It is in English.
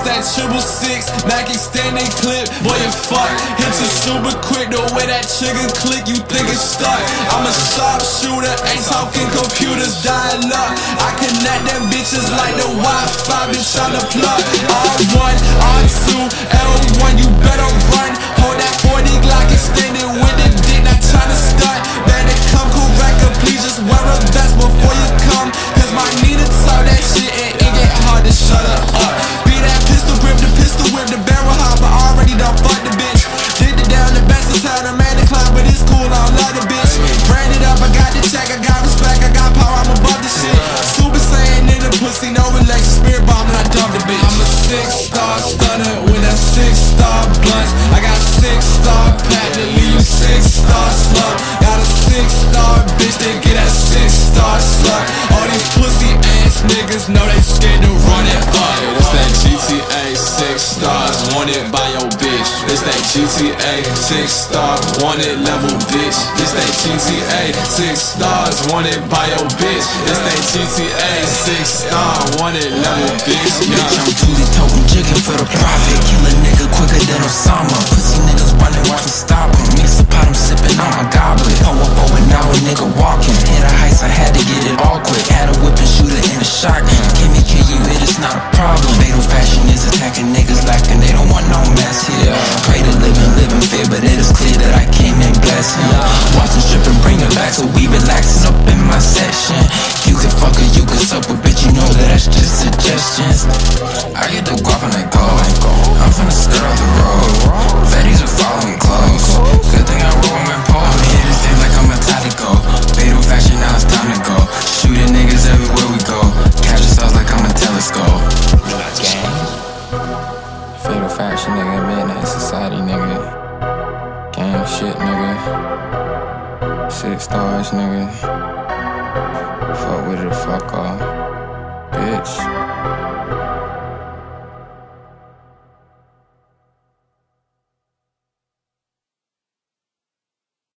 That triple six, Mac extended clip. Boy, you fuck. Hit you super quick, the way that trigger click, you think it's stuck. I'm a sharp shooter, ain't talking computers dying up. I connect them bitches like the Wi-Fi, bitch, tryna plug. R1, R2, L1, you better wanted by your bitch. It's that GTA six star wanted level bitch. It's that GTA six stars wanted by your bitch. It's that GTA six star wanted level bitch. Bitch, Yeah. I'm tootie toting, jigging for the profit. Kill a nigga quicker than Osama. Pussy niggas running, watch me stop 'em. Mix the pot, I'm sipping on my goblet. Pull up oh, over now, a nigga walking. Hit a heist, I had to get it all quick. Had a whip and shooter in a shotgun. Just suggestions. I get the guap and I go. I'm finna skirt off the road. Fetties are following close. Good thing I roll my pole. I'm to like I'm a go. Fatal fashion, now it's time to go. Shooting niggas everywhere we go. Catch ourselves like I'm a telescope. Gang. Fatal fashion, nigga. Midnight society, nigga. Gang shit, nigga. Six stars, nigga. Fuck with it, fuck off. Bitch.